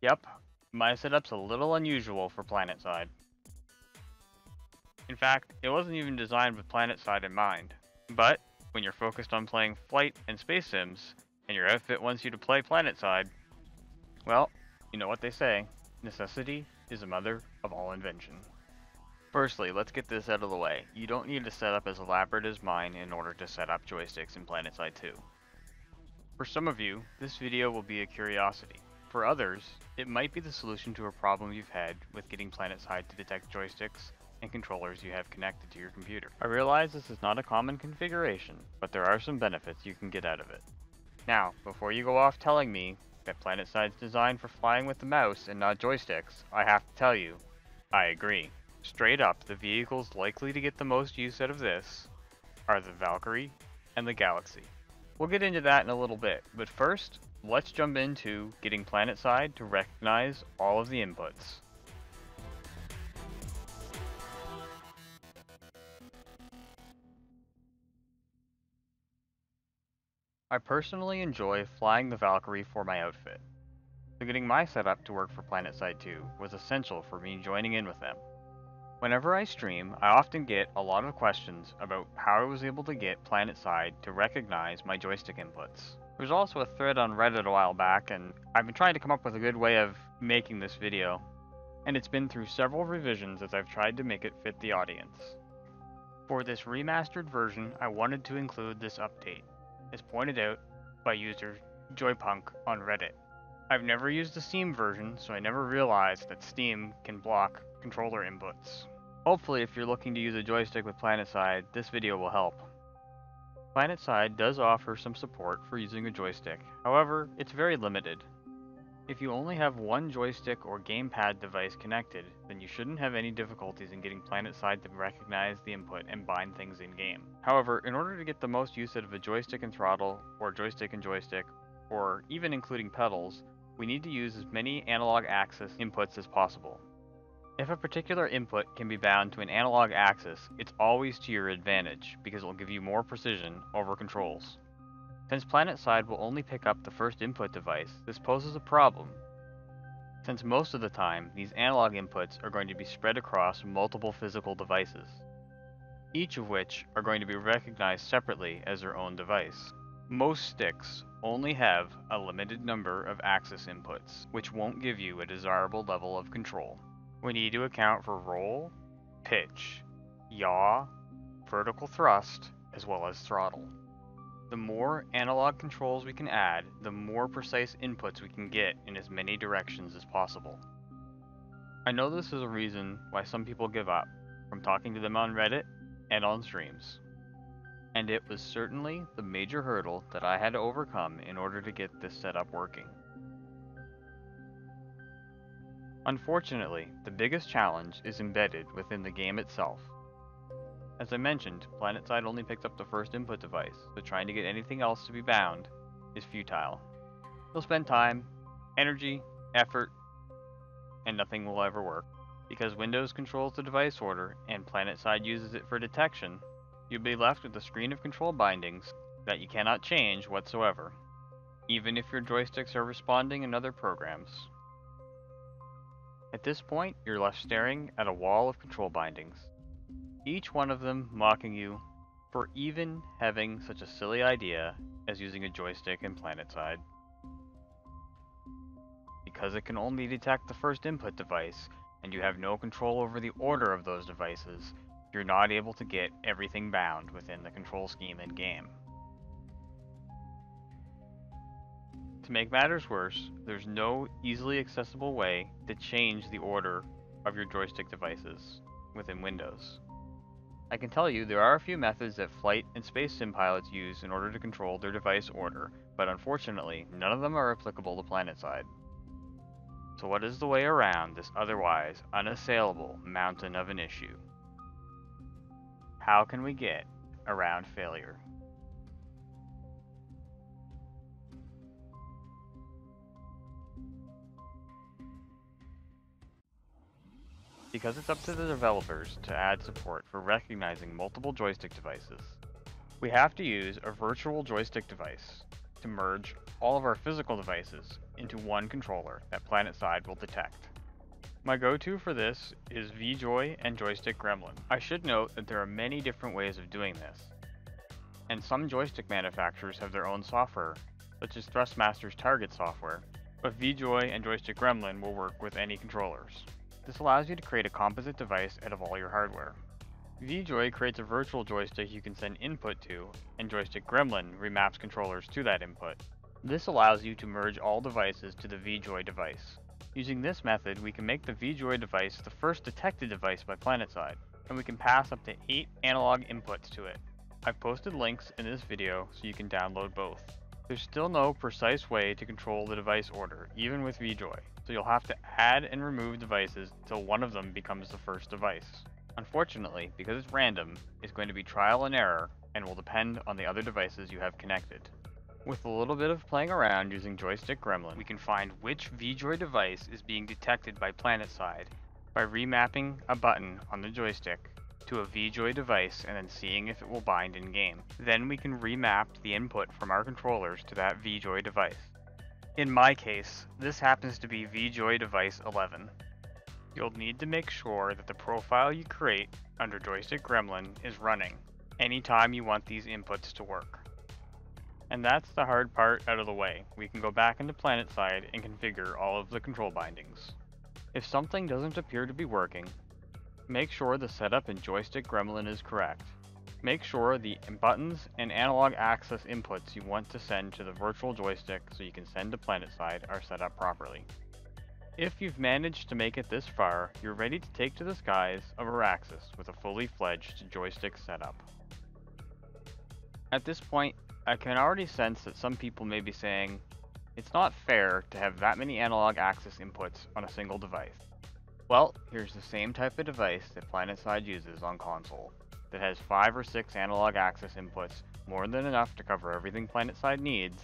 Yep, my setup's a little unusual for PlanetSide. In fact, it wasn't even designed with PlanetSide in mind. But, when you're focused on playing flight and space sims, and your outfit wants you to play PlanetSide, well, you know what they say, necessity is the mother of all invention. Firstly, let's get this out of the way. You don't need a setup as elaborate as mine in order to set up joysticks in PlanetSide 2. For some of you, this video will be a curiosity. For others, it might be the solution to a problem you've had with getting PlanetSide to detect joysticks and controllers you have connected to your computer. I realize this is not a common configuration, but there are some benefits you can get out of it. Now, before you go off telling me that PlanetSide's designed for flying with the mouse and not joysticks, I have to tell you, I agree. Straight up, the vehicles likely to get the most use out of this are the Valkyrie and the Galaxy. We'll get into that in a little bit, but first, let's jump into getting PlanetSide to recognize all of the inputs. I personally enjoy flying the Valkyrie for my outfit, so getting my setup to work for PlanetSide 2 was essential for me joining in with them. Whenever I stream, I often get a lot of questions about how I was able to get PlanetSide to recognize my joystick inputs. There was also a thread on Reddit a while back, and I've been trying to come up with a good way of making this video, and it's been through several revisions as I've tried to make it fit the audience. For this remastered version, I wanted to include this update as pointed out by user Joypunk on Reddit. I've never used the Steam version, so I never realized that Steam can block controller inputs. Hopefully, if you're looking to use a joystick with PlanetSide, this video will help. PlanetSide does offer some support for using a joystick, however, it's very limited. If you only have one joystick or gamepad device connected, then you shouldn't have any difficulties in getting PlanetSide to recognize the input and bind things in-game. However, in order to get the most use out of a joystick and throttle, or joystick and joystick, or even including pedals, we need to use as many analog axis inputs as possible. If a particular input can be bound to an analog axis, it's always to your advantage, because it will give you more precision over controls. Since PlanetSide will only pick up the first input device, this poses a problem. Since most of the time, these analog inputs are going to be spread across multiple physical devices, each of which are going to be recognized separately as their own device. Most sticks only have a limited number of axis inputs, which won't give you a desirable level of control. We need to account for roll, pitch, yaw, vertical thrust, as well as throttle. The more analog controls we can add, the more precise inputs we can get in as many directions as possible. I know this is a reason why some people give up, from talking to them on Reddit and on streams. And it was certainly the major hurdle that I had to overcome in order to get this setup working. Unfortunately, the biggest challenge is embedded within the game itself. As I mentioned, PlanetSide only picks up the first input device, so trying to get anything else to be bound is futile. You'll spend time, energy, effort, and nothing will ever work. Because Windows controls the device order and PlanetSide uses it for detection, you'll be left with a screen of control bindings that you cannot change whatsoever, even if your joysticks are responding in other programs. At this point, you're left staring at a wall of control bindings each one of them mocking you for even having such a silly idea as using a joystick in PlanetSide. Because it can only detect the first input device, and you have no control over the order of those devices, you're not able to get everything bound within the control scheme in-game. To make matters worse, there's no easily accessible way to change the order of your joystick devices within Windows. I can tell you there are a few methods that flight and space sim pilots use in order to control their device order, but unfortunately, none of them are applicable to PlanetSide. So what is the way around this otherwise unassailable mountain of an issue? How can we get around failure? because it's up to the developers to add support for recognizing multiple joystick devices. We have to use a virtual joystick device. to merge all of our physical devices into one controller that PlanetSide will detect. My go-to for this is VJoy and Joystick Gremlin. I should note that there are many different ways of doing this, and some joystick manufacturers have their own software, such as Thrustmaster's Target software, but VJoy and Joystick Gremlin will work with any controllers. This allows you to create a composite device out of all your hardware. VJoy creates a virtual joystick you can send input to, and Joystick Gremlin remaps controllers to that input. This allows you to merge all devices to the VJoy device. Using this method, we can make the VJoy device the first detected device by PlanetSide, and we can pass up to 8 analog inputs to it. I've posted links in this video so you can download both. There's still no precise way to control the device order, even with VJoy, so you'll have to add and remove devices until one of them becomes the first device. Unfortunately, because it's random, it's going to be trial and error and will depend on the other devices you have connected. With a little bit of playing around using Joystick Gremlin, we can find which VJoy device is being detected by PlanetSide by remapping a button on the joystick to a VJoy device and then seeing if it will bind in game. Then we can remap the input from our controllers to that VJoy device. In my case, this happens to be VJoy device 11. You'll need to make sure that the profile you create under Joystick Gremlin is running anytime you want these inputs to work. And that's the hard part out of the way. We can go back into PlanetSide and configure all of the control bindings. If something doesn't appear to be working, make sure the setup in Joystick Gremlin is correct. Make sure the buttons and analog axis inputs you want to send to the virtual joystick so you can send to PlanetSide are set up properly. If you've managed to make it this far, you're ready to take to the skies of Auraxis with a fully fledged joystick setup. At this point, I can already sense that some people may be saying, it's not fair to have that many analog axis inputs on a single device. Well, here's the same type of device that PlanetSide uses on console, that has 5 or 6 analog axis inputs, more than enough to cover everything PlanetSide needs,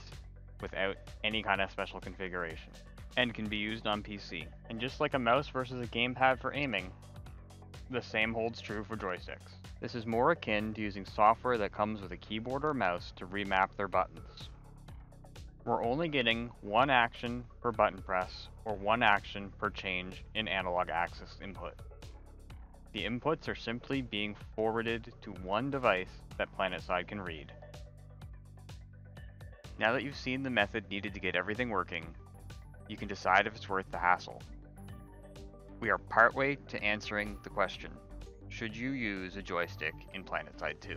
without any kind of special configuration, and can be used on PC. And just like a mouse versus a gamepad for aiming, the same holds true for joysticks. This is more akin to using software that comes with a keyboard or mouse to remap their buttons. We're only getting one action per button press, or one action per change in analog axis input. The inputs are simply being forwarded to one device that PlanetSide can read. Now that you've seen the method needed to get everything working, you can decide if it's worth the hassle. We are partway to answering the question, should you use a joystick in PlanetSide 2?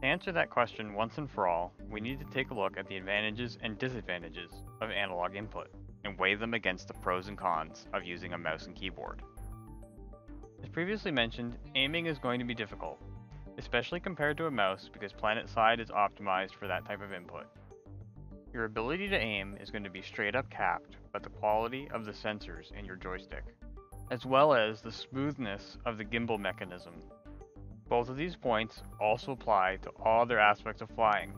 To answer that question once and for all, we need to take a look at the advantages and disadvantages of analog input, and weigh them against the pros and cons of using a mouse and keyboard. As previously mentioned, aiming is going to be difficult, especially compared to a mouse because PlanetSide is optimized for that type of input. Your ability to aim is going to be straight up capped by the quality of the sensors in your joystick as well as the smoothness of the gimbal mechanism. Both of these points also apply to all other aspects of flying,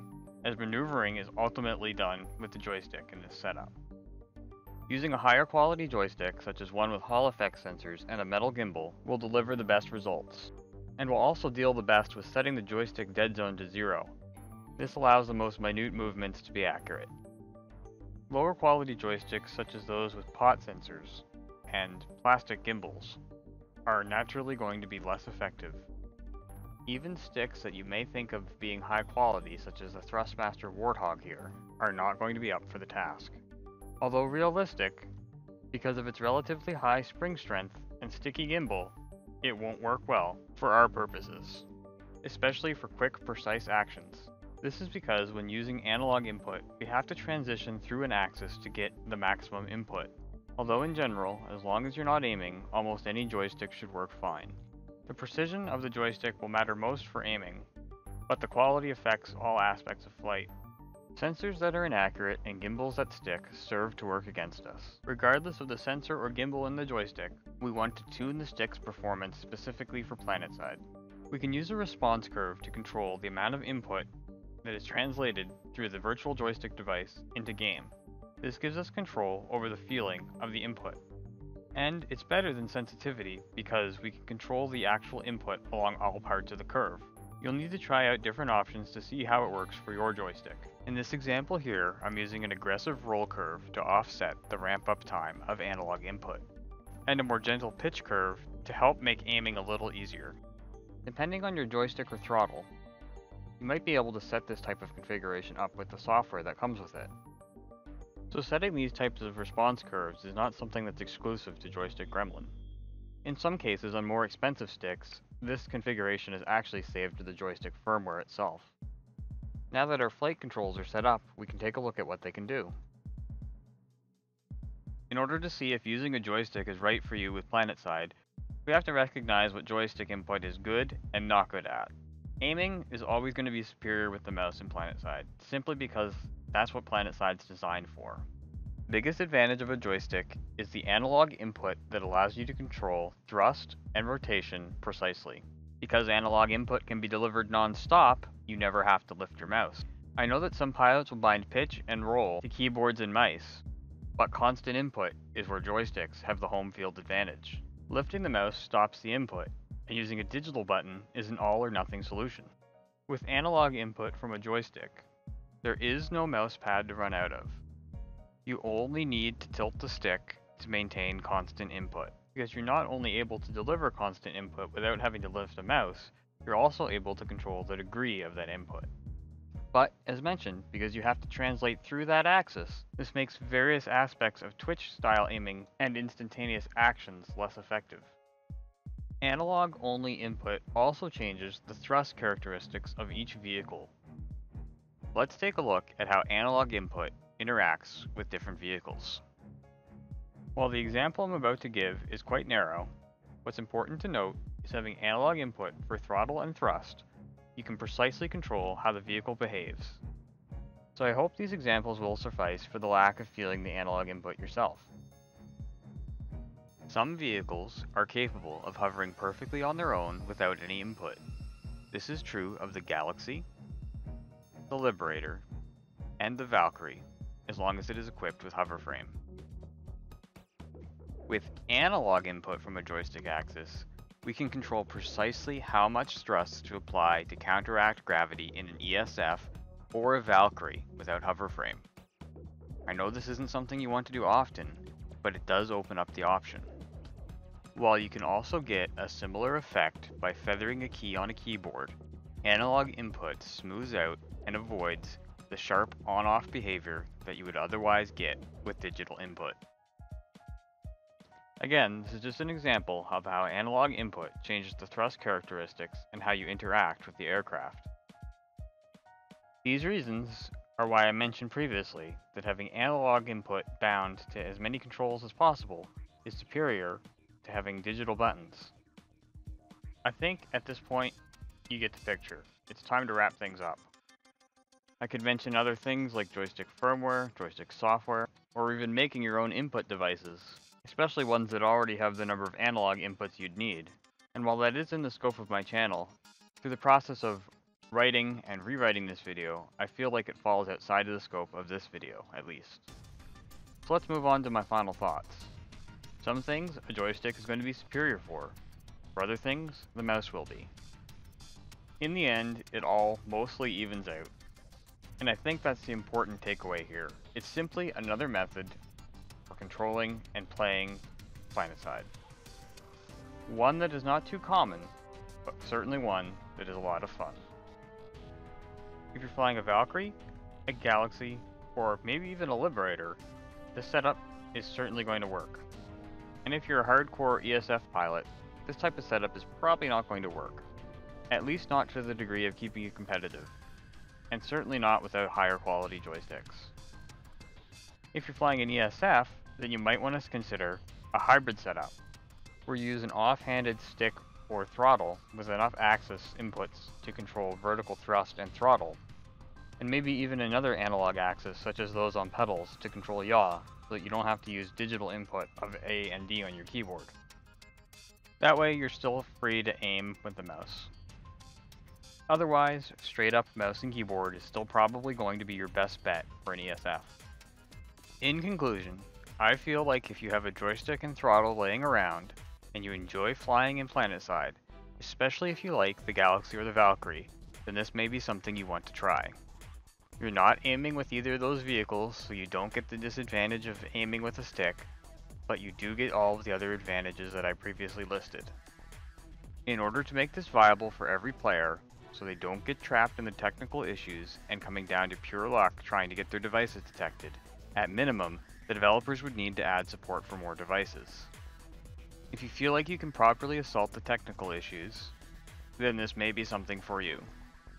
as maneuvering is ultimately done with the joystick in this setup. Using a higher quality joystick, such as one with Hall effect sensors and a metal gimbal, will deliver the best results, and will also deal the best with setting the joystick dead zone to zero. This allows the most minute movements to be accurate. Lower quality joysticks, such as those with pot sensors, and plastic gimbals are naturally going to be less effective. Even sticks that you may think of being high quality, such as the Thrustmaster Warthog here, are not going to be up for the task. Although realistic, because of its relatively high spring strength and sticky gimbal, it won't work well for our purposes, especially for quick, precise actions. This is because when using analog input, we have to transition through an axis to get the maximum input, Although in general, as long as you're not aiming, almost any joystick should work fine. The precision of the joystick will matter most for aiming, but the quality affects all aspects of flight. Sensors that are inaccurate and gimbals that stick serve to work against us. Regardless of the sensor or gimbal in the joystick, we want to tune the stick's performance specifically for PlanetSide. We can use a response curve to control the amount of input that is translated through the virtual joystick device into game. This gives us control over the feeling of the input. And it's better than sensitivity because we can control the actual input along all parts of the curve. You'll need to try out different options to see how it works for your joystick. In this example here, I'm using an aggressive roll curve to offset the ramp up time of analog input, and a more gentle pitch curve to help make aiming a little easier. Depending on your joystick or throttle, you might be able to set this type of configuration up with the software that comes with it. So setting these types of response curves is not something that's exclusive to Joystick Gremlin. In some cases on more expensive sticks, this configuration is actually saved to the joystick firmware itself. Now that our flight controls are set up, we can take a look at what they can do. In order to see if using a joystick is right for you with PlanetSide, we have to recognize what joystick input is good and not good at. Aiming is always going to be superior with the mouse in PlanetSide, simply because that's what PlanetSide's designed for. Biggest advantage of a joystick is the analog input that allows you to control thrust and rotation precisely. Because analog input can be delivered non-stop, you never have to lift your mouse. I know that some pilots will bind pitch and roll to keyboards and mice, but constant input is where joysticks have the home field advantage. Lifting the mouse stops the input, and using a digital button is an all or nothing solution. With analog input from a joystick, there is no mouse pad to run out of. You only need to tilt the stick to maintain constant input, because you're not only able to deliver constant input without having to lift a mouse, you're also able to control the degree of that input. But, as mentioned, because you have to translate through that axis, this makes various aspects of Twitch style aiming and instantaneous actions less effective. Analog only input also changes the thrust characteristics of each vehicle, Let's take a look at how analog input interacts with different vehicles. While the example I'm about to give is quite narrow, what's important to note is having analog input for throttle and thrust, you can precisely control how the vehicle behaves. So I hope these examples will suffice for the lack of feeling the analog input yourself. Some vehicles are capable of hovering perfectly on their own without any input. This is true of the Galaxy, the Liberator, and the Valkyrie, as long as it is equipped with hoverframe. With analog input from a joystick axis, we can control precisely how much thrust to apply to counteract gravity in an ESF or a Valkyrie without hoverframe. I know this isn't something you want to do often, but it does open up the option. While you can also get a similar effect by feathering a key on a keyboard, analog input smooths out and avoids the sharp on-off behavior that you would otherwise get with digital input. Again, this is just an example of how analog input changes the thrust characteristics and how you interact with the aircraft. These reasons are why I mentioned previously that having analog input bound to as many controls as possible is superior to having digital buttons. I think at this point you get the picture. It's time to wrap things up. I could mention other things like joystick firmware, joystick software, or even making your own input devices, especially ones that already have the number of analog inputs you'd need. And while that is in the scope of my channel, through the process of writing and rewriting this video, I feel like it falls outside of the scope of this video, at least. So let's move on to my final thoughts. Some things a joystick is going to be superior for. For other things, the mouse will be. In the end, it all mostly evens out. And I think that's the important takeaway here. It's simply another method for controlling and playing PlanetSide. One that is not too common, but certainly one that is a lot of fun. If you're flying a Valkyrie, a Galaxy, or maybe even a Liberator, this setup is certainly going to work. And if you're a hardcore ESF pilot, this type of setup is probably not going to work. At least not to the degree of keeping you competitive and certainly not without higher quality joysticks. If you're flying an ESF, then you might want to consider a hybrid setup, where you use an off-handed stick or throttle with enough axis inputs to control vertical thrust and throttle, and maybe even another analog axis such as those on pedals to control yaw, so that you don't have to use digital input of A and D on your keyboard. That way you're still free to aim with the mouse. Otherwise, straight up mouse and keyboard is still probably going to be your best bet for an ESF. In conclusion, I feel like if you have a joystick and throttle laying around, and you enjoy flying in PlanetSide, Especially if you like the Galaxy or the Valkyrie, then this may be something you want to try. You're not aiming with either of those vehicles, so you don't get the disadvantage of aiming with a stick, but you do get all of the other advantages that I previously listed. In order to make this viable for every player, so they don't get trapped in the technical issues and coming down to pure luck trying to get their devices detected, at minimum, the developers would need to add support for more devices. If you feel like you can properly assault the technical issues, then this may be something for you.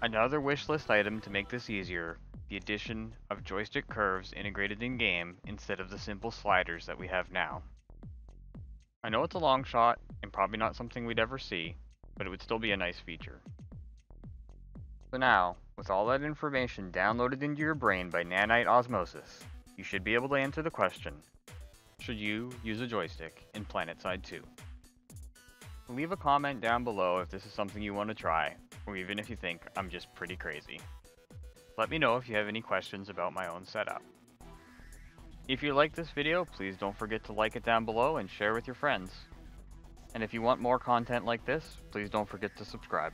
Another wishlist item to make this easier, the addition of joystick curves integrated in-game instead of the simple sliders that we have now. I know it's a long shot, and probably not something we'd ever see, but it would still be a nice feature. So now, with all that information downloaded into your brain by nanite osmosis, you should be able to answer the question, should you use a joystick in PlanetSide 2? Leave a comment down below if this is something you want to try, or even if you think I'm just pretty crazy. Let me know if you have any questions about my own setup. If you like this video, please don't forget to like it down below and share with your friends. And if you want more content like this, please don't forget to subscribe.